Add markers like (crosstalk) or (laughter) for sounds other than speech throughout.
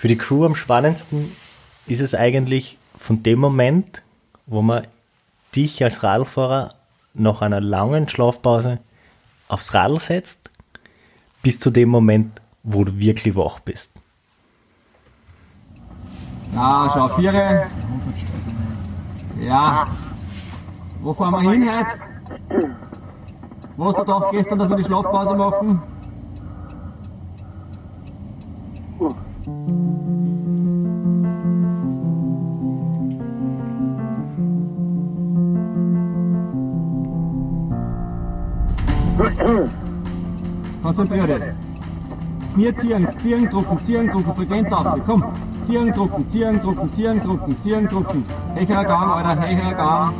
Für die Crew am spannendsten ist es eigentlich von dem Moment, wo man dich als Radlfahrer nach einer langen Schlafpause aufs Radl setzt, bis zu dem Moment, wo du wirklich wach bist. Ja, schau, Viere. Ja. Wo fahren wir hin heute? Wo hast du gedacht gestern, dass wir die Schlafpause machen? Konzentrier dich. Knie ziehen, ziehen, drucken, ziehen, drucken, Frequenz auf, komm. Ziehen, drucken, ziehen, drucken, ziehen, drucken, ziehen, drucken. Hecherer Gang, Alter, hecherer Gang.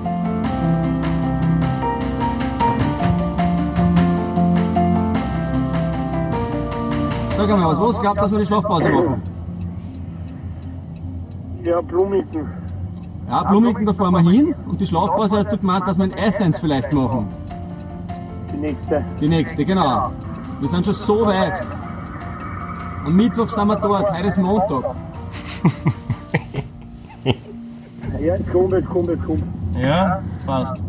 Sag mal, was, was glaubt, dass wir die Schlafpause machen? Ja, Blumigen. Ja, Blumigen, da fahren wir hin und die Schlafpause hast du gemeint, dass wir in Athens vielleicht machen. Die nächste. Die nächste, genau. Wir sind schon so weit. Am Mittwoch sind wir dort, heute ist Montag. (laughs) Ja, jetzt kommt, jetzt kommt, jetzt kommt. Ja, passt.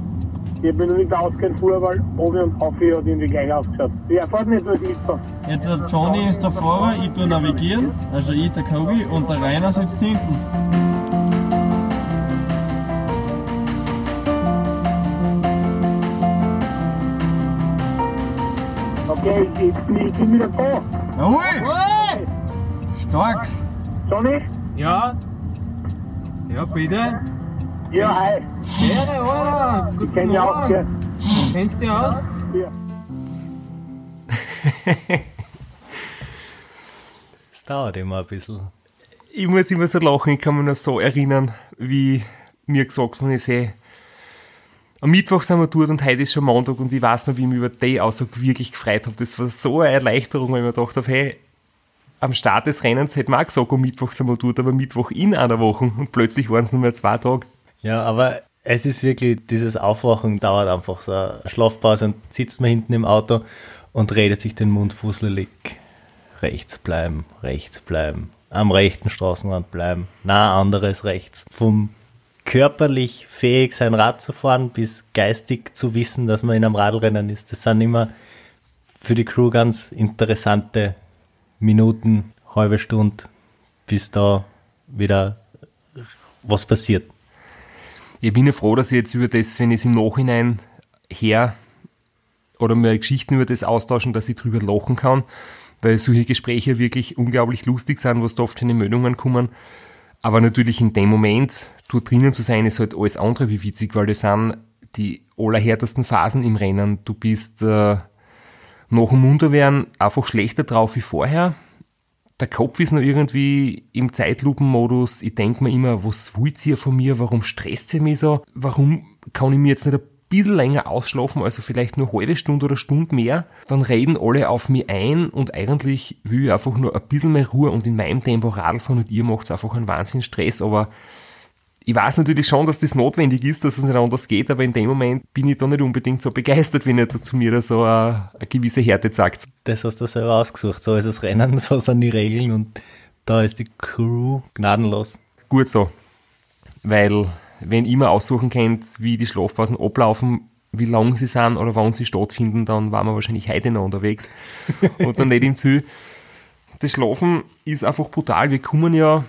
Ich bin noch nicht ausgegangen vorher, weil Obi und Auffi hat irgendwie gleich ausgeschaut. Ja, fahrt nicht ich fahr. Jetzt der Johnny ist der Fahrer, ich tue navigieren, also ich, der Kobi und der Rainer sitzt hinten. Ich, ich, ich bin wieder da. Jawohl! Stark! Johnny? Ja? Ja, bitte? Ja, hi. Ehre, Alter! Ich kenn dich auch, gell? Kennst du dich aus? Ja. (laughs) Es dauert immer ein bisschen. Ich muss immer so lachen, ich kann mich noch so erinnern, wie mir gesagt worden ist, hey, am Mittwoch sind wir dort und heute ist schon Montag und ich weiß noch, wie ich mich über die Aussage wirklich gefreut habe. Das war so eine Erleichterung, weil ich mir gedacht habe, hey, am Start des Rennens hätte man auch gesagt, am Mittwoch sind wir dort, aber Mittwoch in einer Woche und plötzlich waren es nur mehr zwei Tage. Ja, aber es ist wirklich, dieses Aufwachen dauert einfach so eine Schlafpause und sitzt man hinten im Auto und redet sich den Mund fusselig. Rechts bleiben, rechts bleiben, am rechten Straßenrand bleiben, na anderes rechts. Vom körperlich fähig sein Rad zu fahren bis geistig zu wissen, dass man in einem Radlrennen ist. Das sind immer für die Crew ganz interessante Minuten, halbe Stunde, bis da wieder was passiert. Ich bin ja froh, dass ich jetzt über das, wenn ich es im Nachhinein her oder mir Geschichten über das austauschen, dass ich drüber lachen kann, weil solche Gespräche wirklich unglaublich lustig sind, was da oft keine Meldungen kommen. Aber natürlich in dem Moment, dort drinnen zu sein, ist halt alles andere wie witzig, weil das sind die allerhärtesten Phasen im Rennen. Du bist äh, nach dem Munterwerden einfach schlechter drauf wie vorher. Der Kopf ist noch irgendwie im Zeitlupenmodus. Ich denke mir immer, was wollt ihr von mir? Warum stresst ihr mich so? Warum kann ich mir jetzt nicht ein bisschen länger ausschlafen, also vielleicht nur eine halbe Stunde oder Stunde mehr? Dann reden alle auf mich ein und eigentlich will ich einfach nur ein bisschen mehr Ruhe und in meinem Tempo Radl fahren und ihr macht einfach einen Wahnsinn Stress, aber ich weiß natürlich schon, dass das notwendig ist, dass es nicht anders geht, aber in dem Moment bin ich da nicht unbedingt so begeistert, wenn ihr da zu mir da so eine, eine gewisse Härte sagt. Das hast du selber ausgesucht. So ist das Rennen, (laughs) so sind die Regeln und da ist die Crew gnadenlos. Gut so. Weil, wenn ich mir aussuchen könnt, wie die Schlafpausen ablaufen, wie lang sie sind oder wann sie stattfinden, dann waren wir wahrscheinlich heute noch unterwegs (laughs) und dann nicht im Ziel. Das Schlafen ist einfach brutal. Wir kommen ja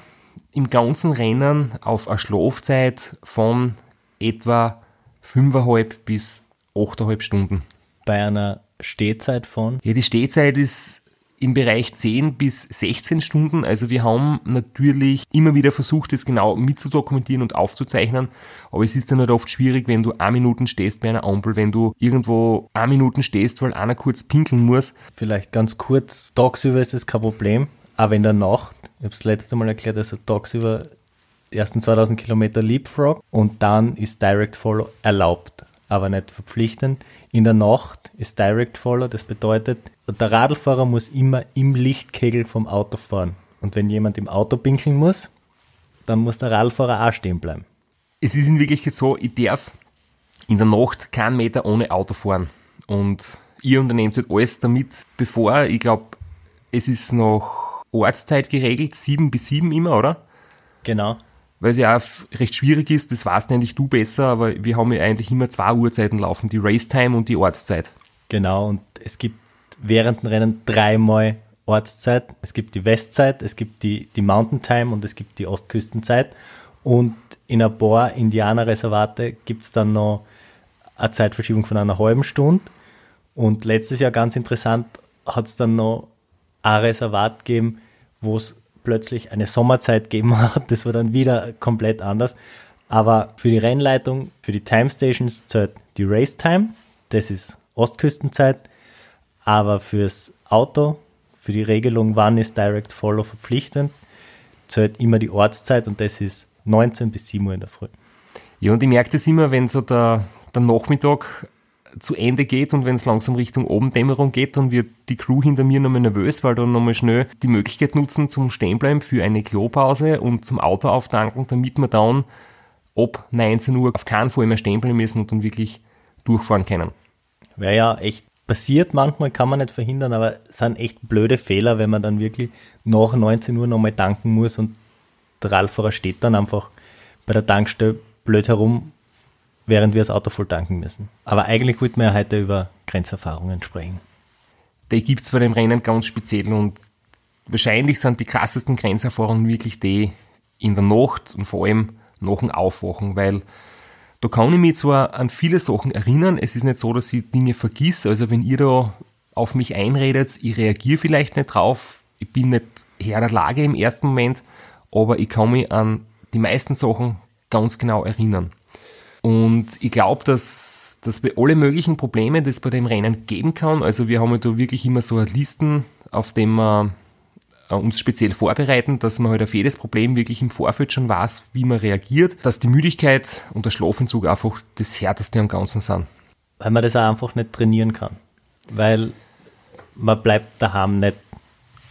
im ganzen Rennen auf eine Schlafzeit von etwa 5,5 bis 8,5 Stunden. Bei einer Stehzeit von Ja, die Stehzeit ist im Bereich 10 bis 16 Stunden. Also wir haben natürlich immer wieder versucht, das genau mitzudokumentieren und aufzuzeichnen. Aber es ist dann halt oft schwierig, wenn du eine Minuten stehst bei einer Ampel, wenn du irgendwo eine Minuten stehst, weil einer kurz pinkeln muss. Vielleicht ganz kurz, tagsüber ist das kein Problem, aber in der Nacht, ich habe es letzte Mal erklärt, also tagsüber die ersten 2000 Kilometer Leapfrog und dann ist Direct Follow erlaubt, aber nicht verpflichtend. In der Nacht ist Direct Follow, das bedeutet, der Radlfahrer muss immer im Lichtkegel vom Auto fahren. Und wenn jemand im Auto pinkeln muss, dann muss der Radlfahrer auch stehen bleiben. Es ist in Wirklichkeit so, ich darf in der Nacht keinen Meter ohne Auto fahren. Und ihr unternehmt halt alles damit, bevor, ich glaube, es ist noch Ortszeit geregelt, 7 bis 7 immer, oder? Genau. Weil es ja auch recht schwierig ist, das weißt eigentlich du besser, aber wir haben ja eigentlich immer zwei Uhrzeiten laufen, die Racetime und die Ortszeit. Genau, und es gibt während dem Rennen dreimal Ortszeit. Es gibt die Westzeit, es gibt die, die Mountain Time und es gibt die Ostküstenzeit. Und in ein paar Indianerreservate gibt es dann noch eine Zeitverschiebung von einer halben Stunde. Und letztes Jahr ganz interessant hat es dann noch ein Reservat gegeben, wo es plötzlich eine Sommerzeit gegeben (laughs) hat. Das war dann wieder komplett anders. Aber für die Rennleitung, für die Time Stations zählt die Race Time, das ist Ostküstenzeit. Aber fürs Auto, für die Regelung, wann ist Direct Follow verpflichtend, zählt immer die Ortszeit und das ist 19 bis 7 Uhr in der Früh. Ja, und ich merke das immer, wenn so der, der Nachmittag zu Ende geht und wenn es langsam Richtung Abendämmerung geht, dann wird die Crew hinter mir nochmal nervös, weil dann nochmal schnell die Möglichkeit nutzen zum Stehenbleiben für eine Klopause und zum Auto auftanken, damit wir dann ab 19 Uhr auf keinen Fall mehr stehen bleiben müssen und dann wirklich durchfahren können. Wäre ja echt passiert, manchmal kann man nicht verhindern, aber es sind echt blöde Fehler, wenn man dann wirklich nach 19 Uhr nochmal tanken muss und der Radfahrer steht dann einfach bei der Tankstelle blöd herum während wir das Auto voll tanken müssen. Aber eigentlich wollten wir ja heute über Grenzerfahrungen sprechen. Die gibt es bei dem Rennen ganz speziell und wahrscheinlich sind die krassesten Grenzerfahrungen wirklich die in der Nacht und vor allem nach dem Aufwachen, weil da kann ich mich zwar an viele Sachen erinnern, es ist nicht so, dass ich Dinge vergiss, also wenn ihr da auf mich einredet, ich reagiere vielleicht nicht drauf, ich bin nicht Herr der Lage im ersten Moment, aber ich kann mich an die meisten Sachen ganz genau erinnern. Und ich glaube, dass, dass wir alle möglichen Probleme, die es bei dem Rennen geben kann, also wir haben da wirklich immer so Listen, auf denen wir äh, uns speziell vorbereiten, dass man halt auf jedes Problem wirklich im Vorfeld schon weiß, wie man reagiert, dass die Müdigkeit und der Schlafentzug einfach das Härteste am Ganzen sind. Weil man das auch einfach nicht trainieren kann. Weil man bleibt daheim nicht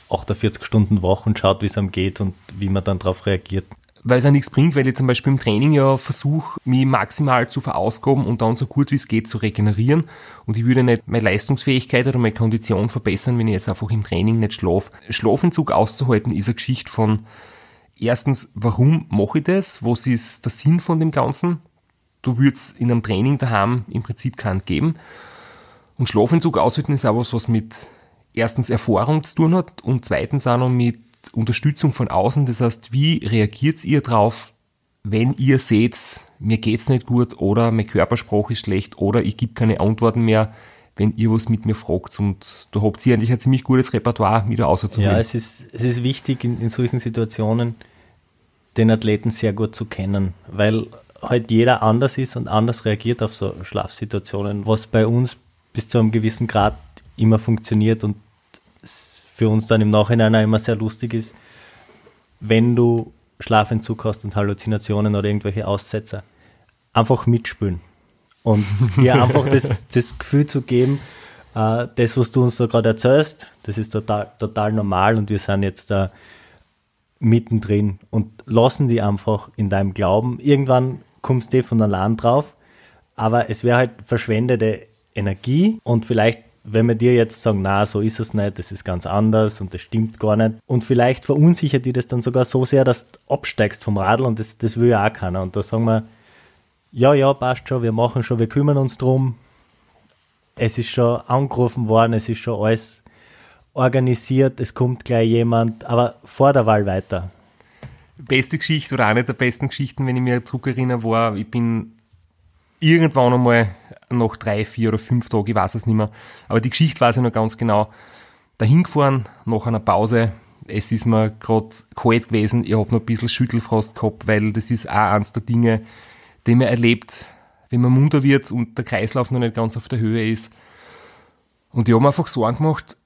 48 Stunden wach und schaut, wie es einem geht und wie man dann darauf reagiert weil es ja nichts bringt, weil ich zum Beispiel im Training ja versuche, mich maximal zu verausgaben und dann so gut wie es geht zu regenerieren. Und ich würde nicht meine Leistungsfähigkeit oder meine Kondition verbessern, wenn ich jetzt einfach im Training nicht schlafe. Schlafentzug auszuhalten ist eine Geschichte von erstens, warum mache ich das? Was ist der Sinn von dem Ganzen? Du würdest in einem Training daheim im Prinzip keinen geben. Und Schlafentzug aushalten ist auch was, was mit erstens Erfahrung zu tun hat und zweitens auch noch mit Unterstützung von außen. Das heißt, wie reagiert ihr drauf, wenn ihr seht, mir geht's nicht gut oder mein Körpersprache ist schlecht oder ich gebe keine Antworten mehr, wenn ihr was mit mir fragt. Und da habt ihr eigentlich ein ziemlich gutes Repertoire wieder auszuholen. Ja, es ist, es ist wichtig in, in solchen Situationen den Athleten sehr gut zu kennen, weil halt jeder anders ist und anders reagiert auf so Schlafsituationen, was bei uns bis zu einem gewissen Grad immer funktioniert und für uns dann im Nachhinein auch immer sehr lustig ist, wenn du Schlafentzug hast und Halluzinationen oder irgendwelche Aussetzer, einfach mitspülen und dir (laughs) einfach das, das Gefühl zu geben, äh, das, was du uns da gerade erzählst, das ist total, total normal und wir sind jetzt da mittendrin und lassen die einfach in deinem Glauben. Irgendwann kommst du von allein drauf, aber es wäre halt verschwendete Energie und vielleicht wenn wir dir jetzt sagen, na, so ist es nicht, das ist ganz anders und das stimmt gar nicht. Und vielleicht verunsichert dir das dann sogar so sehr, dass du absteigst vom Radl und das, das will ja auch keiner. Und da sagen wir, ja, ja, passt schon, wir machen schon, wir kümmern uns drum. Es ist schon angerufen worden, es ist schon alles organisiert, es kommt gleich jemand, aber vor der Wahl weiter. Beste Geschichte oder eine der besten Geschichten, wenn ich mir zurückerinnere, war, ich bin irgendwann einmal noch drei, vier oder fünf Tage, ich weiß es nicht mehr. Aber die Geschichte weiß ich noch ganz genau. Dahin gefahren, nach einer Pause. Es ist mir gerade kalt gewesen. Ich habe noch ein bisschen Schüttelfrost gehabt, weil das ist auch eines der Dinge, die man erlebt, wenn man munter wird und der Kreislauf noch nicht ganz auf der Höhe ist. Und ich habe mir einfach Sorgen gemacht,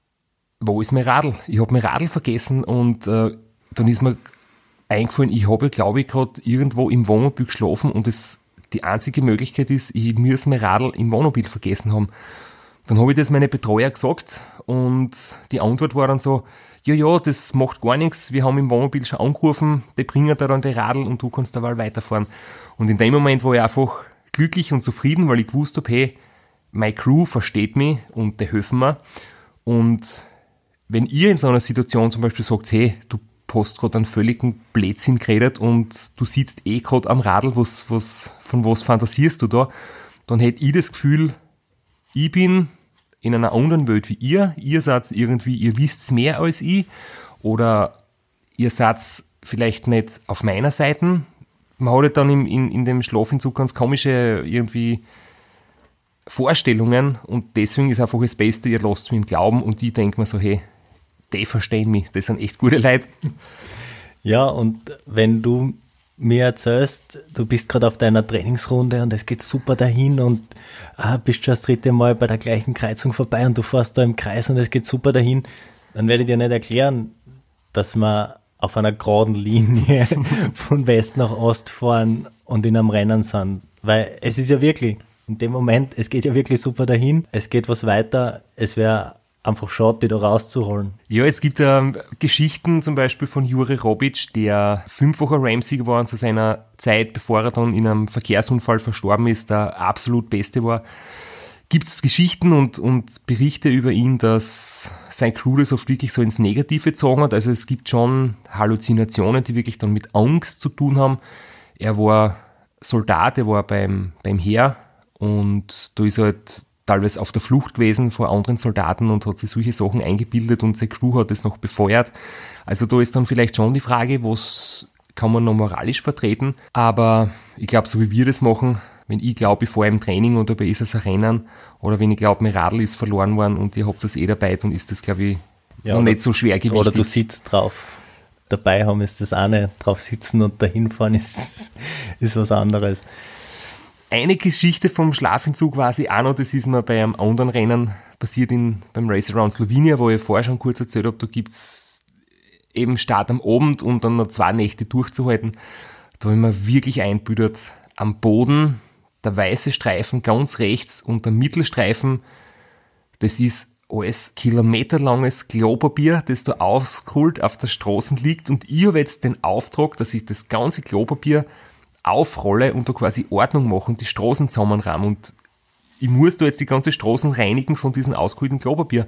wo ist mein Radl? Ich habe mein Radl vergessen und äh, dann ist mir eingefallen, ich habe, glaube ich, gerade irgendwo im Wohnmobil geschlafen und es die einzige Möglichkeit ist, ich muss mein Radl im Wohnmobil vergessen haben. Dann habe ich das meine Betreuer gesagt und die Antwort war dann so, ja, ja, das macht gar nichts, wir haben im Wohnmobil schon angerufen, die bringen da dann die Radl und du kannst da mal weiterfahren. Und in dem Moment war ich einfach glücklich und zufrieden, weil ich gewusst habe, hey, meine Crew versteht mich und die helfen mir. Und wenn ihr in so einer Situation zum Beispiel sagt, hey, du hast gerade einen völligen Blödsinn geredet und du sitzt eh gerade am Radl, was, was, von was fantasierst du da, dann hätte ich das Gefühl, ich bin in einer anderen Welt wie ihr, ihr seid irgendwie, ihr wisst mehr als ich. Oder ihr seid vielleicht nicht auf meiner Seite. Man hat halt dann in, in, in dem Schlafentzug ganz komische irgendwie Vorstellungen und deswegen ist einfach das Beste, ihr lasst mich im Glauben und ich denke mir so, hey, die verstehen mich, das sind echt gute Leute. Ja, und wenn du mir erzählst, du bist gerade auf deiner Trainingsrunde und es geht super dahin und ah, bist schon das dritte Mal bei der gleichen Kreuzung vorbei und du fährst da im Kreis und es geht super dahin, dann werde ich dir nicht erklären, dass man auf einer geraden Linie (laughs) von West nach Ost fahren und in einem Rennen sind. Weil es ist ja wirklich, in dem Moment, es geht ja wirklich super dahin, es geht was weiter, es wäre einfach schade, die da rauszuholen. Ja, es gibt ähm, Geschichten zum Beispiel von Juri Robic, der fünffacher Ramsey und zu seiner Zeit, bevor er dann in einem Verkehrsunfall verstorben ist, der absolut Beste war. Gibt es Geschichten und, und Berichte über ihn, dass sein Crew das oft wirklich so ins Negative gezogen hat. Also es gibt schon Halluzinationen, die wirklich dann mit Angst zu tun haben. Er war Soldat, er war beim, beim Heer und da ist halt teilweise auf der Flucht gewesen vor anderen Soldaten und hat sich solche Sachen eingebildet und sein Crew hat es noch befeuert. Also da ist dann vielleicht schon die Frage, was kann man noch moralisch vertreten. Aber ich glaube, so wie wir das machen, wenn ich glaube, ich fahre im Training oder bei ein Rennen oder wenn ich glaube, mein Radl ist verloren worden und ihr habt das eh dabei, dann ist das, glaube ich, ja, noch nicht so schwer gewichtig. Oder du sitzt drauf. Dabei haben ist das eine, drauf sitzen und dahin fahren ist, (laughs) ist was anderes. Eine Geschichte vom Schlafentzug war sie auch noch, das ist mir bei einem anderen Rennen passiert in, beim Race Around Slovenia, wo ich vorher schon kurz erzählt habe, da gibt es eben Start am Abend und dann noch zwei Nächte durchzuhalten. Da habe ich mir wirklich einbüdert, am Boden der weiße Streifen ganz rechts und der Mittelstreifen, das ist alles kilometerlanges Klopapier, das da ausgeholt auf der Straße liegt und ich habe jetzt den Auftrag, dass ich das ganze Klopapier aufrolle und da quasi Ordnung mache und die Straßen zusammenrahmen und ich muss da jetzt die ganze Straßen reinigen von diesem ausgeholten Klopapier.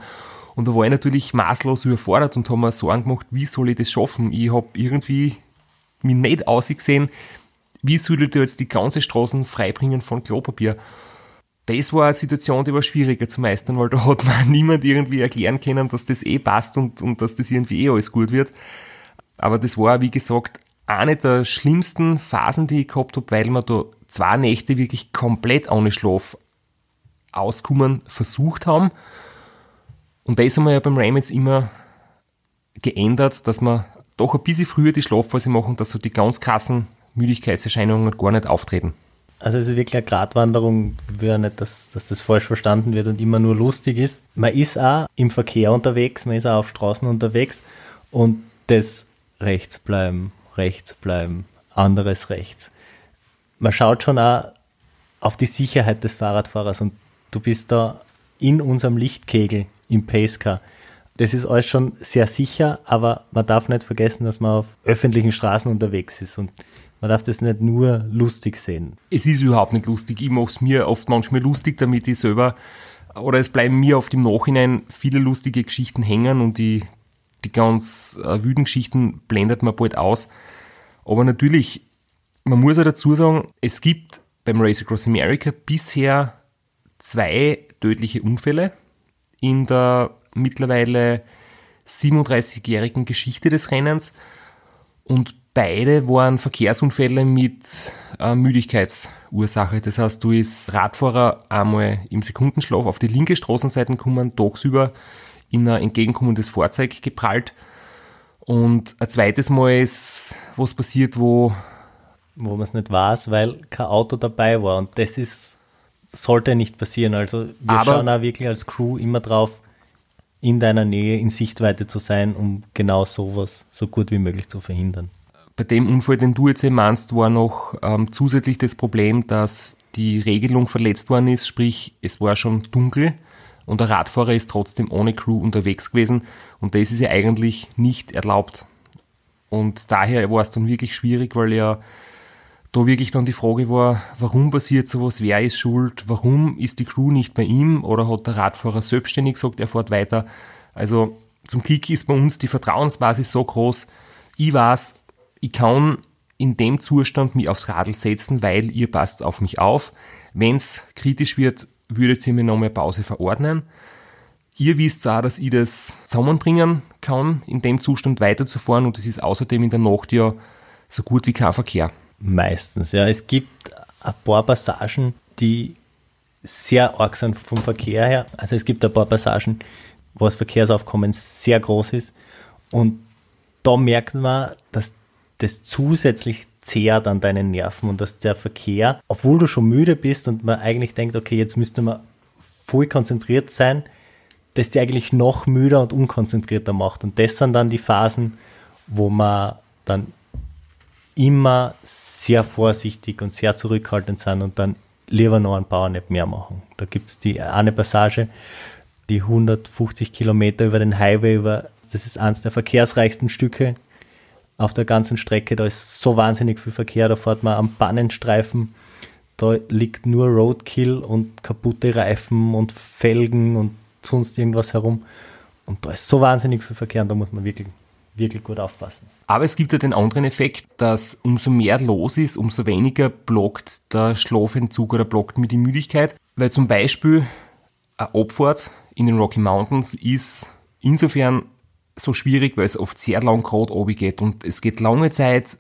Und da war ich natürlich maßlos überfordert und habe mir Sorgen gemacht, wie soll ich das schaffen? Ich habe irgendwie mich nicht ausgesehen, wie soll ich da jetzt die ganze Straßen freibringen von Klopapier? Das war eine Situation, die war schwieriger zu meistern, weil da hat (laughs) man niemand irgendwie erklären können, dass das eh passt und, und dass das irgendwie eh alles gut wird. Aber das war, wie gesagt, eine der schlimmsten Phasen, die ich gehabt habe, weil wir da zwei Nächte wirklich komplett ohne Schlaf auskommen versucht haben. Und das haben wir ja beim Ram jetzt immer geändert, dass wir doch ein bisschen früher die Schlafpause machen, dass so die ganz krassen Müdigkeitserscheinungen gar nicht auftreten. Also es ist wirklich eine Gratwanderung, will nicht, dass, dass das falsch verstanden wird und immer nur lustig ist. Man ist auch im Verkehr unterwegs, man ist auch auf Straßen unterwegs und das rechts bleiben, rechts bleiben, anderes rechts. Man schaut schon auch auf die Sicherheit des Fahrradfahrers und du bist da in unserem Lichtkegel im Pacecar. Das ist alles schon sehr sicher, aber man darf nicht vergessen, dass man auf öffentlichen Straßen unterwegs ist und man darf das nicht nur lustig sehen. Es ist überhaupt nicht lustig. Ich mache es mir oft manchmal lustig, damit ich selber, oder es bleiben mir oft im Nachhinein viele lustige Geschichten hängen und die, die ganz äh, wüden Geschichten blendet man bald aus. Aber natürlich, man muss ja dazu sagen, es gibt beim Race Across America bisher zwei tödliche Unfälle in der mittlerweile 37-jährigen Geschichte des Rennens und beide waren Verkehrsunfälle mit äh, Müdigkeitsursache. Das heißt, du ist Radfahrer einmal im Sekundenschlaf auf die linke Straßenseite gekommen, tagsüber in ein entgegenkommendes Fahrzeug geprallt und ein zweites Mal ist was passiert, wo. Wo man es nicht weiß, weil kein Auto dabei war. Und das ist, sollte nicht passieren. Also wir schauen auch wirklich als Crew immer drauf, in deiner Nähe, in Sichtweite zu sein, um genau sowas so gut wie möglich zu verhindern. Bei dem Unfall, den du jetzt meinst, war noch ähm, zusätzlich das Problem, dass die Regelung verletzt worden ist, sprich es war schon dunkel und der Radfahrer ist trotzdem ohne Crew unterwegs gewesen und das ist ja eigentlich nicht erlaubt. Und daher war es dann wirklich schwierig, weil ja da wirklich dann die Frage war, warum passiert sowas, wer ist schuld, warum ist die Crew nicht bei ihm oder hat der Radfahrer selbstständig gesagt, er fährt weiter. Also zum Kick ist bei uns die Vertrauensbasis so groß. Ich weiß, ich kann in dem Zustand mich aufs Radl setzen, weil ihr passt auf mich auf. Wenn es kritisch wird, würdet ihr mir noch mehr Pause verordnen. Ihr wisst auch, dass ich das zusammenbringen kann, in dem Zustand weiterzufahren und es ist außerdem in der Nacht ja so gut wie kein Verkehr. Meistens, ja. Es gibt ein paar Passagen, die sehr arg sind vom Verkehr her. Also es gibt ein paar Passagen, wo das Verkehrsaufkommen sehr groß ist und da merkt man, dass das zusätzlich zehrt an deinen Nerven und dass der Verkehr, obwohl du schon müde bist und man eigentlich denkt, okay, jetzt müsste man voll konzentriert sein, dass die eigentlich noch müder und unkonzentrierter macht. Und das sind dann die Phasen, wo man dann immer sehr vorsichtig und sehr zurückhaltend sind und dann lieber noch ein paar nicht mehr machen. Da gibt es die eine Passage, die 150 Kilometer über den Highway, über, das ist eines der verkehrsreichsten Stücke auf der ganzen Strecke. Da ist so wahnsinnig viel Verkehr, da fährt man am Bannenstreifen. Da liegt nur Roadkill und kaputte Reifen und Felgen und sonst irgendwas herum. Und da ist so wahnsinnig viel Verkehr und da muss man wirklich, wirklich gut aufpassen. Aber es gibt ja den anderen Effekt, dass umso mehr los ist, umso weniger blockt der Schlafentzug oder blockt mir die Müdigkeit. Weil zum Beispiel eine Abfahrt in den Rocky Mountains ist insofern so schwierig, weil es oft sehr lang gerade oben geht und es geht lange Zeit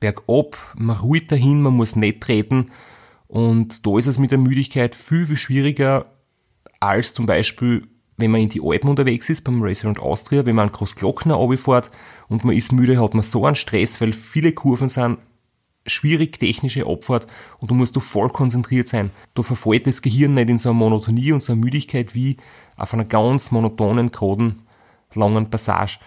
bergab, man ruht dahin, man muss nicht treten und da ist es mit der Müdigkeit viel, viel schwieriger als zum Beispiel, wenn man in die Alpen unterwegs ist, beim Racer und Austria, wenn man an Großglockner fährt und man ist müde, hat man so einen Stress, weil viele Kurven sind schwierig technische Abfahrt und du musst du voll konzentriert sein. Da verfällt das Gehirn nicht in so eine Monotonie und so eine Müdigkeit wie auf einer ganz monotonen, geraden langen Passage.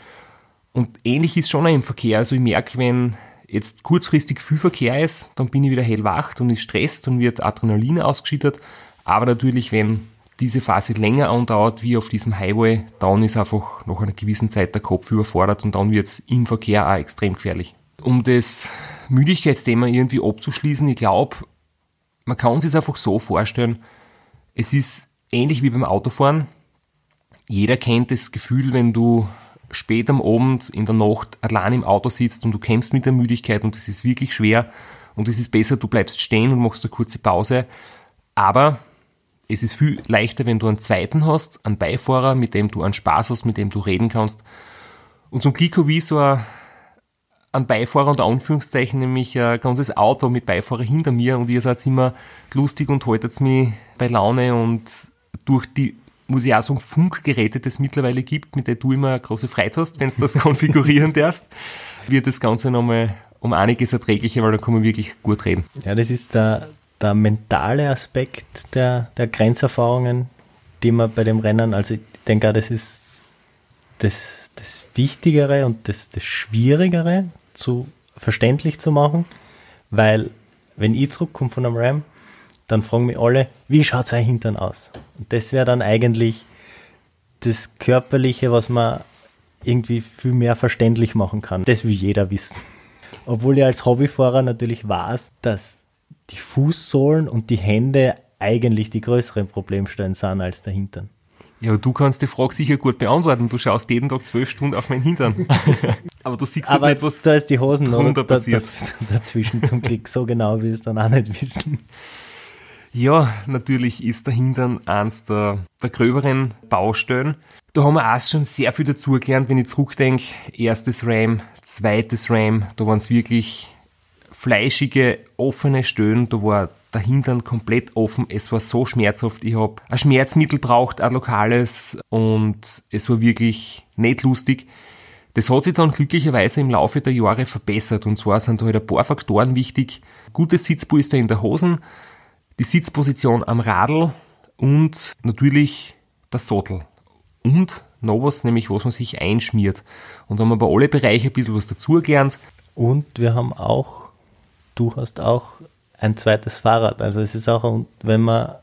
Und ähnlich ist schon auch im Verkehr. Also ich merke, wenn jetzt kurzfristig viel Verkehr ist, dann bin ich wieder hellwach und ist stresst und wird Adrenalin ausgeschüttet. Aber natürlich, wenn diese Phase länger andauert, wie auf diesem Highway, dann ist einfach nach einer gewissen Zeit der Kopf überfordert und dann wird es im Verkehr auch extrem gefährlich. Um das Müdigkeitsthema irgendwie abzuschließen, ich glaube, man kann sich einfach so vorstellen, es ist ähnlich wie beim Autofahren. Jeder kennt das Gefühl, wenn du spät am Abend in der Nacht allein im Auto sitzt und du kämpfst mit der Müdigkeit und es ist wirklich schwer und es ist besser, du bleibst stehen und machst eine kurze Pause. Aber es ist viel leichter, wenn du einen zweiten hast, einen Beifahrer, mit dem du einen Spaß hast, mit dem du reden kannst. Und zum Glück habe ich so ein Beifahrer unter Anführungszeichen, nämlich ein ganzes Auto mit Beifahrer hinter mir und ihr seid immer lustig und haltet mich bei Laune und durch die muss ich auch sagen, Funkgeräte, das es mittlerweile gibt, mit denen du immer eine große Freude hast, wenn du das (laughs) konfigurieren darfst, wird das Ganze nochmal um einiges erträglicher, weil da kann man wirklich gut reden. Ja, das ist der, der mentale Aspekt der, der Grenzerfahrungen, die man bei dem Rennen, also ich denke auch, das ist das, das Wichtigere und das, das Schwierigere zu verständlich zu machen, weil wenn ich zurückkomme von einem Ram, dann fragen mich alle, wie schaut sein Hintern aus? Und das wäre dann eigentlich das Körperliche, was man irgendwie viel mehr verständlich machen kann. Das will jeder wissen. Obwohl ich als Hobbyfahrer natürlich weiß, dass die Fußsohlen und die Hände eigentlich die größeren Problemstellen sind als der Hintern. Ja, du kannst die Frage sicher gut beantworten. Du schaust jeden Tag zwölf Stunden auf meinen Hintern. (laughs) Aber du siehst Aber halt nicht, was da ist die Hosen drunter da, passiert. Da, (laughs) dazwischen zum Glück so genau, wie es dann auch nicht wissen. Ja, natürlich ist der Hintern eins der, der gröberen Baustellen. Da haben wir auch schon sehr viel dazu gelernt, wenn ich zurückdenke. Erstes RAM, zweites RAM, da waren es wirklich fleischige, offene Stellen, da war der Hintern komplett offen. Es war so schmerzhaft. Ich habe ein Schmerzmittel braucht, ein lokales und es war wirklich nicht lustig. Das hat sich dann glücklicherweise im Laufe der Jahre verbessert und zwar sind da halt ein paar Faktoren wichtig. Gutes Sitzpolster in der Hosen, die Sitzposition am Radl und natürlich der Sattel. Und noch was, nämlich was man sich einschmiert. Und da haben wir bei alle Bereiche ein bisschen was dazugelernt. Und wir haben auch, du hast auch ein zweites Fahrrad. Also es ist auch, wenn man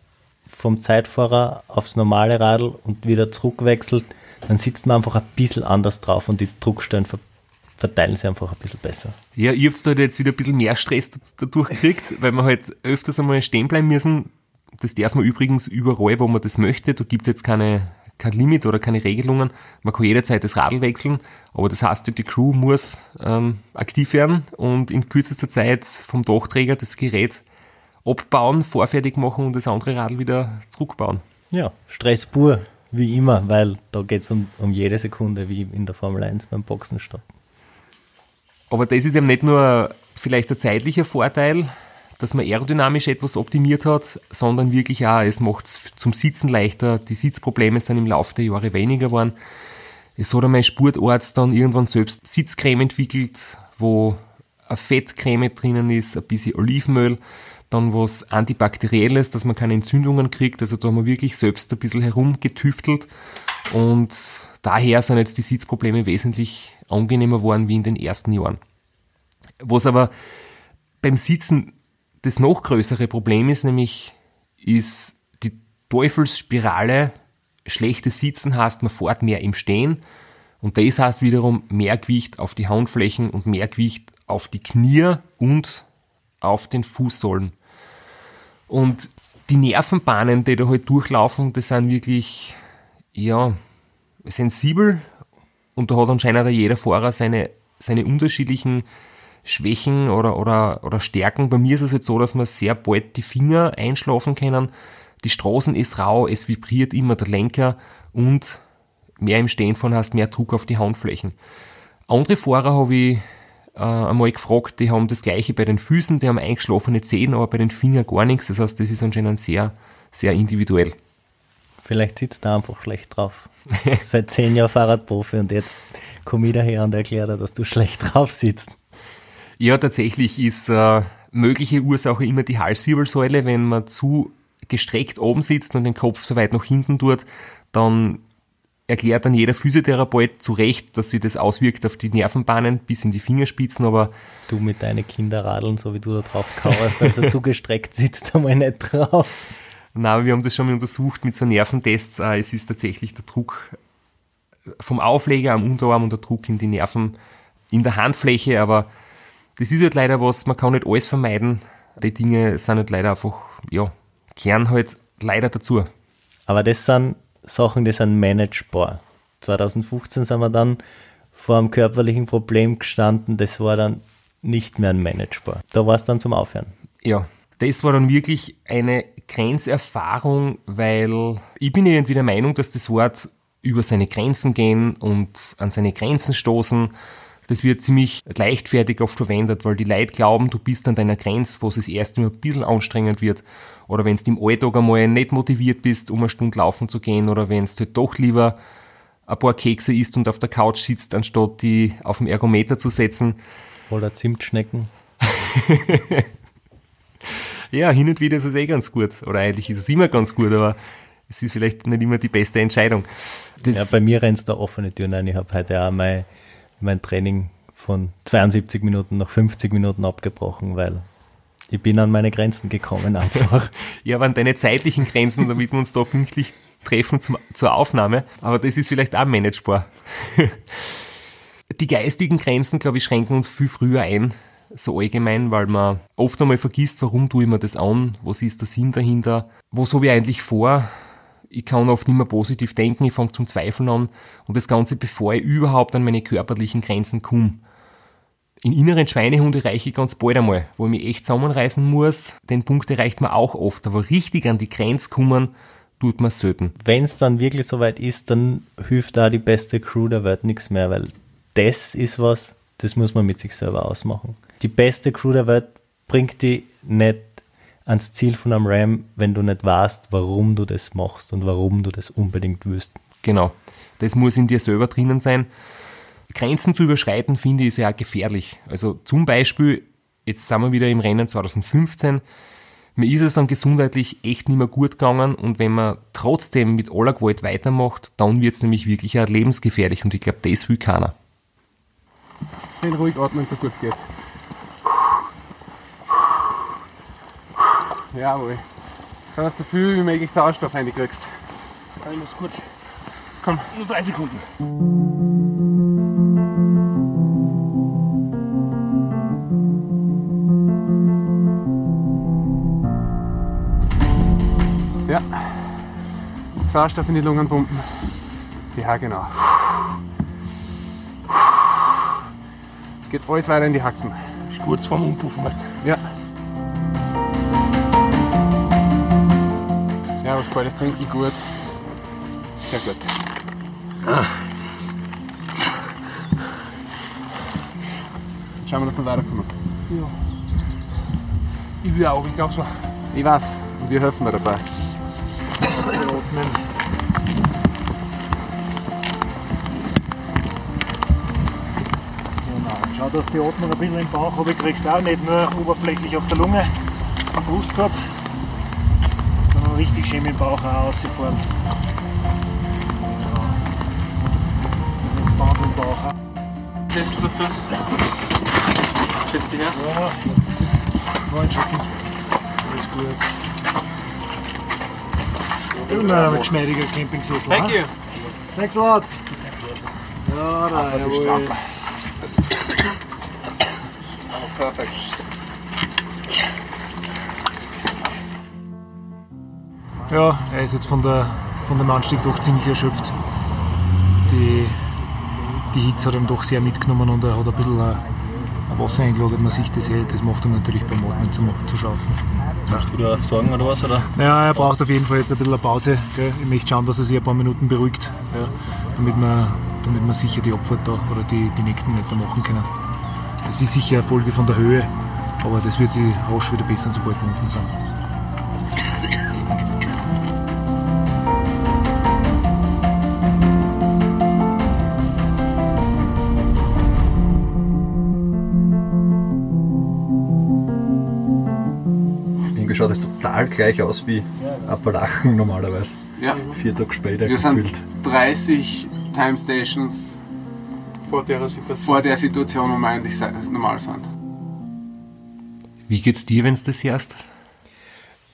vom Zeitfahrer aufs normale Radl und wieder zurückwechselt, dann sitzt man einfach ein bisschen anders drauf und die Druckstellen verteilen sich einfach ein bisschen besser. Ja, ihr habt halt jetzt wieder ein bisschen mehr Stress dadurch gekriegt, weil wir halt öfters einmal stehen bleiben müssen. Das darf man übrigens überall, wo man das möchte. Da gibt es jetzt keine, kein Limit oder keine Regelungen. Man kann jederzeit das Radl wechseln, aber das heißt, die Crew muss ähm, aktiv werden und in kürzester Zeit vom Dachträger das Gerät abbauen, vorfertig machen und das andere Radl wieder zurückbauen. Ja, Stress pur, wie immer, weil da geht es um, um jede Sekunde, wie in der Formel 1 beim Boxenstopp. Aber das ist eben nicht nur vielleicht ein zeitlicher Vorteil, dass man aerodynamisch etwas optimiert hat, sondern wirklich auch, es macht es zum Sitzen leichter, die Sitzprobleme sind im Laufe der Jahre weniger geworden. Es hat einmal Sportarzt dann irgendwann selbst Sitzcreme entwickelt, wo eine Fettcreme drinnen ist, ein bisschen Olivenöl, dann was Antibakterielles, dass man keine Entzündungen kriegt. Also da haben wir wirklich selbst ein bisschen herumgetüftelt und daher sind jetzt die Sitzprobleme wesentlich angenehmer geworden wie in den ersten Jahren. Was aber beim Sitzen das noch größere Problem ist, nämlich ist die Teufelsspirale, schlechtes Sitzen heißt, man fährt mehr im Stehen und das heißt wiederum mehr Gewicht auf die Handflächen und mehr Gewicht auf die Knie und auf den Fußsohlen. Und die Nervenbahnen, die da halt durchlaufen, das sind wirklich, ja, sensibel und da hat anscheinend jeder Fahrer seine, seine unterschiedlichen Schwächen oder, oder, oder Stärken. Bei mir ist es jetzt so, dass man sehr bald die Finger einschlafen können. Die Straßen ist rau, es vibriert immer der Lenker und mehr im Stehen von hast mehr Druck auf die Handflächen. Andere Fahrer habe ich äh, einmal gefragt, die haben das gleiche bei den Füßen, die haben eingeschlafene Zehen, aber bei den Fingern gar nichts. Das heißt, das ist anscheinend sehr, sehr individuell. Vielleicht sitzt er einfach schlecht drauf. (laughs) Seit zehn Jahren Fahrradprofi und jetzt komme ich daher und erkläre dir, dass du schlecht (laughs) drauf sitzt. Ja, tatsächlich ist äh, mögliche Ursache immer die Halswirbelsäule. Wenn man zu gestreckt oben sitzt und den Kopf so weit nach hinten tut, dann erklärt dann jeder Physiotherapeut zu Recht, dass sich das auswirkt auf die Nervenbahnen bis in die Fingerspitzen, aber Du mit deinen Kinderradeln, so wie du da drauf kauerst, also (laughs) zugestreckt sitzt einmal nicht drauf. Na, wir haben das schon mal untersucht mit so Nerventests. Äh, es ist tatsächlich der Druck vom Aufleger am Unterarm und der Druck in die Nerven in der Handfläche, aber das ist halt leider was, man kann nicht alles vermeiden. Die Dinge sind halt leider einfach, ja, kehren halt leider dazu. Aber das sind Sachen, die sind managebar. 2015 sind wir dann vor einem körperlichen Problem gestanden, das war dann nicht mehr managebar. Da war es dann zum Aufhören. Ja, das war dann wirklich eine Grenzerfahrung, weil ich bin irgendwie der Meinung, dass das Wort über seine Grenzen gehen und an seine Grenzen stoßen, das wird ziemlich leichtfertig oft verwendet, weil die Leute glauben, du bist an deiner Grenze, wo es das erste Mal ein bisschen anstrengend wird. Oder wenn du im Alltag einmal nicht motiviert bist, um eine Stunde laufen zu gehen, oder wenn du halt doch lieber ein paar Kekse isst und auf der Couch sitzt, anstatt die auf dem Ergometer zu setzen. Oder Zimtschnecken. (laughs) Ja, hin und wieder ist es eh ganz gut. Oder eigentlich ist es immer ganz gut, aber es ist vielleicht nicht immer die beste Entscheidung. Das, Ja, bei mir rennt da offene Türen ein. Ich habe heute auch mein, mein Training von 72 Minuten nach 50 Minuten abgebrochen, weil ich bin an meine Grenzen gekommen einfach. (laughs) ja, waren deine zeitlichen Grenzen, damit wir uns da pünktlich treffen zum, zur Aufnahme. Aber das ist vielleicht auch managebar. (laughs) Die geistigen Grenzen, glaube ich, schränken uns viel früher ein, so allgemein, weil man oft einmal vergisst, warum tue ich mir das an, was ist der Sinn dahinter, was habe ich eigentlich vor. Ich kann oft nicht mehr positiv denken, ich fange zum Zweifeln an und das Ganze, bevor ich überhaupt an meine körperlichen Grenzen komme. In inneren Schweinehund erreiche ich ganz bald einmal, wo ich mich echt zusammenreißen muss. Den Punkt erreicht man auch oft, aber richtig an die Grenze kommen, tut man selten. Wenn es dann wirklich soweit ist, dann hilft da die beste Crew der Welt nichts mehr, weil das ist was, das muss man mit sich selber ausmachen. Die beste Crew der Welt bringt die nicht ans Ziel von einem Ram, wenn du nicht weißt, warum du das machst und warum du das unbedingt willst. Genau. Das muss in dir selber drinnen sein. Grenzen zu überschreiten, finde ich, ist ja auch gefährlich. Also zum Beispiel, jetzt sind wir wieder im Rennen 2015, mir ist es dann gesundheitlich echt nicht mehr gut gegangen und wenn man trotzdem mit aller Gewalt weitermacht, dann wird es nämlich wirklich auch lebensgefährlich und ich glaube, das will keiner. Schön ruhig atmen, so gut es geht. Jawohl. Schau, dass du viel wie möglich Sauerstoff reinkriegst. Ich muss kurz. Komm. Nur drei Sekunden. Ja. Sauerstoff in die Lungen pumpen. Ja, genau. Es geht alles weiter in die Haxen. Kurz vorm Umpuffen, weißt du. Ja. Ja, was kaltes Trinken gut. Sehr gut. Jetzt schauen wir, dass wir weiterkommen. Ich will auch, ich glaube so. Ich weiß, und wir helfen dir dabei. Genau. Schau, dass die Atmung ein bisschen im Bauch habe, kriegst auch nicht nur oberflächlich auf der Lunge, am Brustkorb, sondern richtig schön im Bauch auch rausfahren. Genau. Entspannt im Bauch auch. Sessel dazu. Setz dich her. Ja, lass mich mal einschicken. Alles gut. Immer ein geschmeidiger Campingsessel. Thank ha? you. Thanks a lot. Ja, da, jawohl. Perfekt. Ja, er ist jetzt von, der, von dem Anstieg doch ziemlich erschöpft. Die, die Hitze hat ihm doch sehr mitgenommen und er hat ein bisschen ein, ein Wasser eingelagert. Man sieht das eh, das macht ihm natürlich beim Atmen zu, zu schaffen. Hast du wieder Sorgen oder was? Oder? Ja, er braucht auf jeden Fall jetzt ein bisschen eine Pause. Gell? Ich möchte schauen, dass er sich ein paar Minuten beruhigt, ja, damit, wir, damit wir sicher die Abfahrt da oder die, die nächsten Meter machen können. Es ist sicher eine Folge von der Höhe, aber das wird sich rasch wieder bessern, sobald wir unten sind. Total gleich aus wie Appalachen normalerweise. Ja, Vier Tage später wir sind gefühlt. 30 Time Stations Vor der Situation. vor der Situation, wo wir eigentlich normal sind. Wie geht's dir, wenn du das hörst?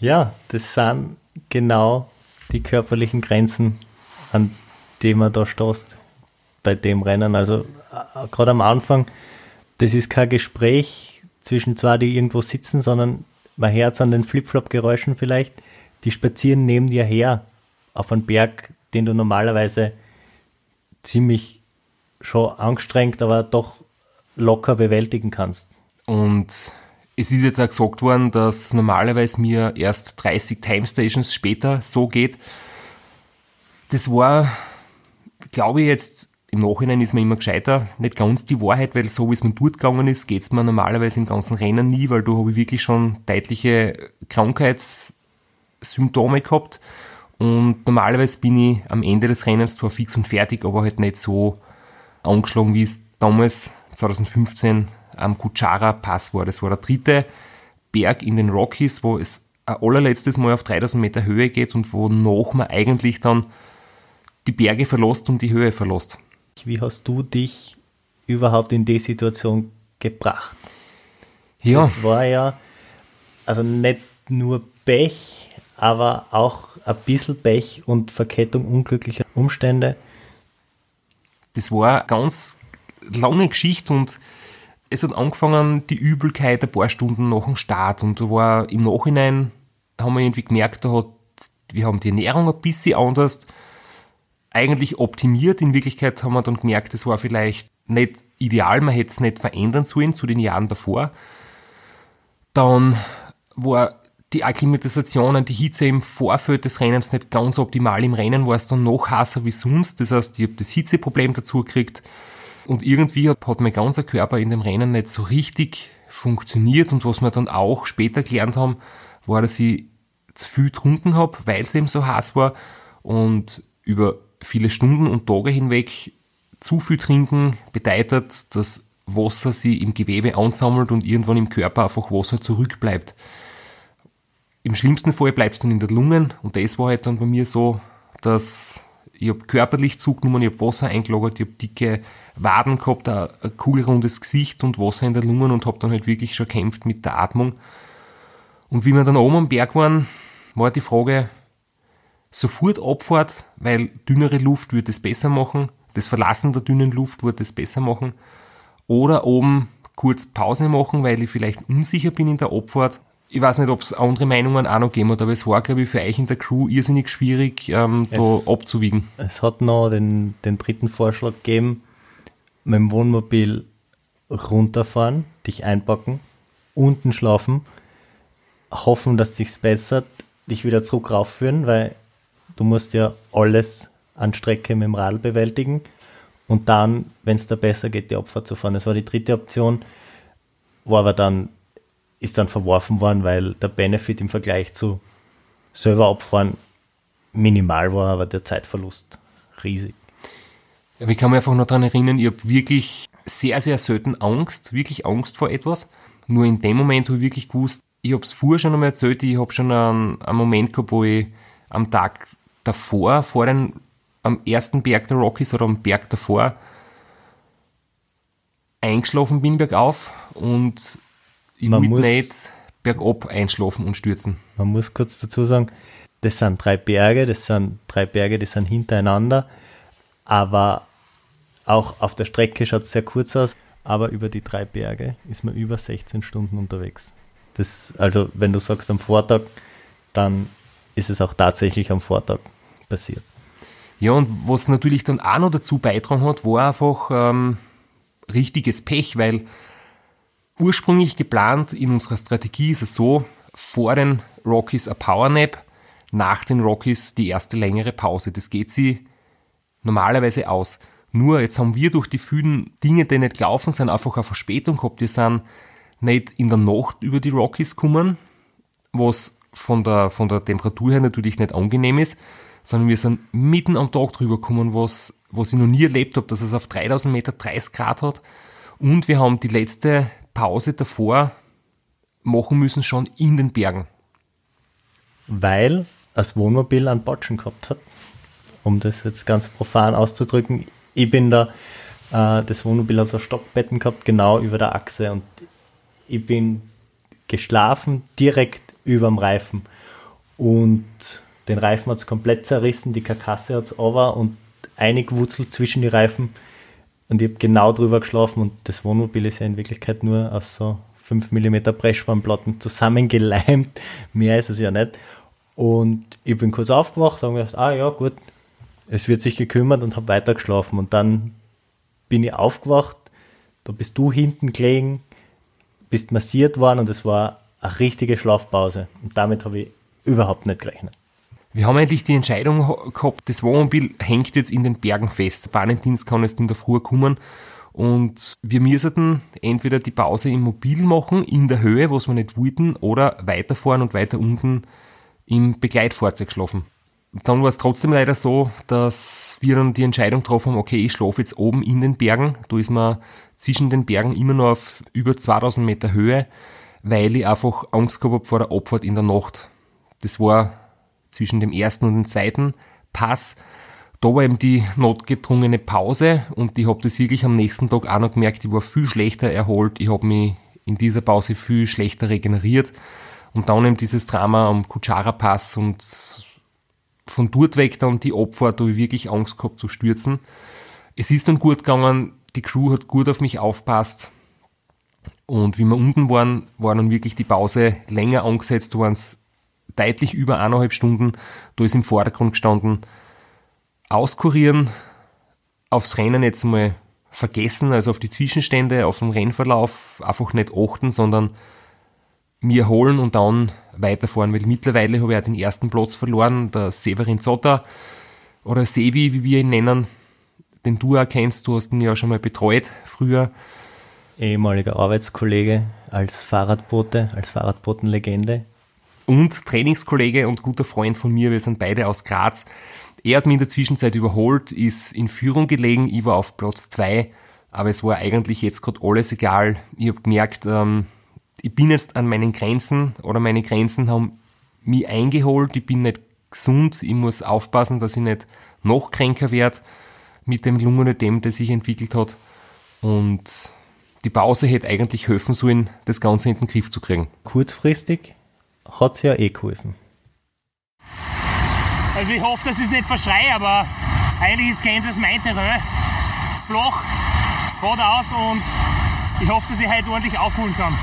Ja, das sind genau die körperlichen Grenzen, an die man da stoßt bei dem Rennen. Also äh, gerade am Anfang, das ist kein Gespräch zwischen zwei, die irgendwo sitzen, sondern man hört an den Flipflop-Geräuschen vielleicht, die spazieren neben dir her auf einen Berg, den du normalerweise ziemlich schon angestrengt, aber doch locker bewältigen kannst. Und es ist jetzt auch gesagt worden, dass normalerweise mir erst 30 Time Stations später so geht. Das war, glaube ich, jetzt im Nachhinein ist man immer gescheiter, nicht ganz die Wahrheit, weil so wie es mir dort gegangen ist, geht es mir normalerweise im ganzen Rennen nie, weil da habe ich wirklich schon deutliche Krankheitssymptome gehabt. Und normalerweise bin ich am Ende des Rennens zwar fix und fertig, aber halt nicht so angeschlagen, wie es damals 2015 am Kuchara Pass war. Das war der dritte Berg in den Rockies, wo es ein allerletztes Mal auf 3000 Meter Höhe geht und wonach man eigentlich dann die Berge verlässt und die Höhe verlässt. Wie hast du dich überhaupt in die Situation gebracht? Ja, Das war ja, also nicht nur Pech, aber auch ein bisschen Pech und Verkettung unglücklicher Umstände. das war eine ganz lange Geschichte und es hat angefangen, die Übelkeit ein paar Stunden nach dem Start und da war im Nachhinein, haben wir irgendwie gemerkt, da hat, wir haben die Ernährung ein bisschen anders eigentlich optimiert. In Wirklichkeit haben wir dann gemerkt, das war vielleicht nicht ideal, man hätte es nicht verändern sollen zu den Jahren davor. Dann war die Akklimatisation an die Hitze im Vorfeld des Rennens nicht ganz optimal. Im Rennen war es dann noch heißer wie sonst. Das heißt, ich habe das Hitzeproblem dazu gekriegt. Und irgendwie hat, hat mein ganzer Körper in dem Rennen nicht so richtig funktioniert. Und was wir dann auch später gelernt haben, war, dass ich zu viel getrunken habe, weil es eben so heiß war. Und über viele Stunden und Tage hinweg zu viel trinken bedeutet, dass Wasser sich im Gewebe ansammelt und irgendwann im Körper einfach Wasser zurückbleibt. Im schlimmsten Fall bleibt es dann in der Lungen und das war halt dann bei mir so, dass ich habe körperlich zugenommen, ich habe Wasser eingelagert, ich habe dicke Waden gehabt, ein, kugelrundes Gesicht und Wasser in der Lungen und habe dann halt wirklich schon kämpft mit der Atmung. Und wie wir dann oben am Berg waren, war die Frage, sofort Abfahrt, weil dünnere Luft würde es besser machen, das Verlassen der dünnen Luft würde es besser machen, oder oben kurz Pause machen, weil ich vielleicht unsicher bin in der Abfahrt, Ich weiß nicht, ob es andere Meinungen auch noch gegeben hat, aber es war, glaube ich, für euch in der Crew irrsinnig schwierig, ähm, da Es- abzuwiegen. Es hat noch den, den dritten Vorschlag gegeben, mit dem Wohnmobil runterfahren, dich einpacken, unten schlafen, hoffen, dass sich's bessert, dich wieder zurück raufführen, weil du musst ja alles an Strecke mit dem Radl bewältigen und dann, wenn es da besser geht, die Abfahrt zu fahren. Das war die dritte Option, war aber dann, ist dann verworfen worden, weil der Benefit im Vergleich zu selber abfahren minimal war, aber der Zeitverlust riesig. Aber ich kann mich einfach noch daran erinnern, ich habe wirklich sehr, sehr selten Angst, wirklich Angst vor etwas. Nur in dem Moment habe ich wirklich gewusst, ich habe es vorher schon einmal erzählt, ich habe schon einen, einen Moment gehabt, wo ich am Tag davor, vor den, am ersten Berg der Rockies oder am Berg davor, eingeschlafen bin bergauf und ich Man muss- nicht bergab einschlafen und stürzen. Man muss kurz dazu sagen, das sind drei Berge, das sind drei Berge, die sind hintereinander, aber auch auf der Strecke schaut es sehr kurz aus, aber über die drei Berge ist man über 16 Stunden unterwegs. Das, also wenn du sagst am Vortag, dann ist es auch tatsächlich am Vortag passiert. Ja, und was natürlich dann auch noch dazu beitragen hat, war einfach ähm, richtiges Pech, weil ursprünglich geplant in unserer Strategie ist es so, vor den Rockies ein Powernap, nach den Rockies die erste längere Pause. Das geht sie normalerweise aus. Nur jetzt haben wir durch die vielen Dinge, die nicht gelaufen sind, einfach eine Verspätung gehabt. Wir sind nicht in der Nacht über die Rockies gekommen, was von der, von der Temperatur her natürlich nicht angenehm ist, sondern wir sind mitten am Tag drüber gekommen, was, was ich noch nie erlebt habe, dass es auf 3000 Meter 30 Grad hat. Und wir haben die letzte Pause davor machen müssen schon in den Bergen. weil das Wohnmobil einen Botschen gehabt hat, um das jetzt ganz profan auszudrücken. Ich bin da, äh, das Wohnmobil hat so Stockbetten gehabt, genau über der Achse und ich bin geschlafen direkt über dem Reifen und den Reifen hat es komplett zerrissen, die Karkasse hat es aber und eingewurzelt zwischen die Reifen und ich habe genau drüber geschlafen und das Wohnmobil ist ja in Wirklichkeit nur aus so 5 mm Pressspanplatten zusammengeleimt. (laughs) Mehr ist es ja nicht. Und ich bin kurz aufgewacht und habe gedacht, ah ja, gut, es wird sich gekümmert und habe weiter geschlafen. Und dann bin ich aufgewacht, da bist du hinten gelegen, bist massiert worden und es war eine richtige Schlafpause. Und damit habe ich überhaupt nicht gerechnet. Wir haben eigentlich die Entscheidung gehabt, das Wohnmobil hängt jetzt in den Bergen fest. Der Bahnendienst kann jetzt in der Früh kommen. Und wir müssten entweder die Pause im Mobil machen, in der Höhe, was wir nicht wollten, oder weiterfahren und weiter unten im Begleitfahrzeug schlafen. Dann war es trotzdem leider so, dass wir dann die Entscheidung getroffen haben, okay, ich schlafe jetzt oben in den Bergen. Da ist man zwischen den Bergen immer noch auf über 2000 Meter Höhe, weil ich einfach Angst gehabt habe vor der Abfahrt in der Nacht. Das war zwischen dem ersten und dem zweiten Pass. Da war eben die notgedrungene Pause und ich habe das wirklich am nächsten Tag auch noch gemerkt, ich war viel schlechter erholt, ich habe mich in dieser Pause viel schlechter regeneriert und dann eben dieses Drama am Kutschara-Pass und von dort weg dann die Abfahrt, da habe ich wirklich Angst gehabt zu stürzen. Es ist dann gut gegangen, die Crew hat gut auf mich aufpasst und wie wir unten waren, war dann wirklich die Pause länger angesetzt, waren es deutlich über eineinhalb Stunden, da ist im Vordergrund gestanden, auskurieren, aufs Rennen jetzt mal vergessen, also auf die Zwischenstände, auf den Rennverlauf einfach nicht achten, sondern mir holen und dann weiterfahren, weil mittlerweile habe ich auch den ersten Platz verloren, der Severin Zotter oder Sevi, wie wir ihn nennen, den du auch kennst, du hast ihn ja schon mal betreut früher. Ehemaliger Arbeitskollege als Fahrradbote, als Fahrradbotenlegende. und Trainingskollege und guter Freund von mir, wir sind beide aus Graz. Er hat mich in der Zwischenzeit überholt, ist in Führung gelegen, ich war auf Platz 2, aber es war eigentlich jetzt gerade alles egal. Ich habe gemerkt, ähm, ich bin jetzt an meinen Grenzen oder meine Grenzen haben mich eingeholt, ich bin nicht gesund, ich muss aufpassen, dass ich nicht noch kränker werde mit dem Lungenödem, das sich entwickelt hat. Und die Pause hätte eigentlich helfen sollen, das Ganze in den Griff zu kriegen. Kurzfristig hat es ja eh geholfen. Also ich hoffe, dass ich es nicht verschrei, aber eigentlich ist Gänse mein Terrain. Flach, geradeaus und ich hoffe, dass ich heute ordentlich aufholen kann.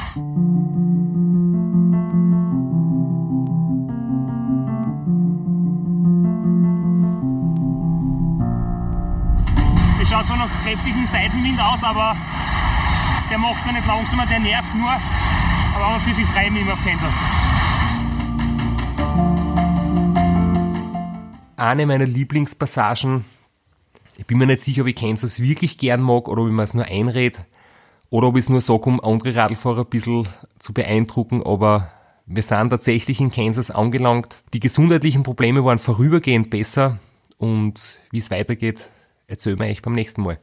Es schaut zwar nach kräftigen Seitenwind aus, aber der macht zwar nicht langsamer, der nervt nur. Aber an und für sich freue ich mich auf Kansas. Eine meiner Lieblingspassagen, ich bin mir nicht sicher, ob ich Kansas wirklich gern mag oder ob ich mir es nur einrede oder ob ich es nur sage, um andere Radlfahrer ein bisschen zu beeindrucken, aber wir sind tatsächlich in Kansas angelangt. Die gesundheitlichen Probleme waren vorübergehend besser und wie es weitergeht, erzählen wir euch beim nächsten Mal.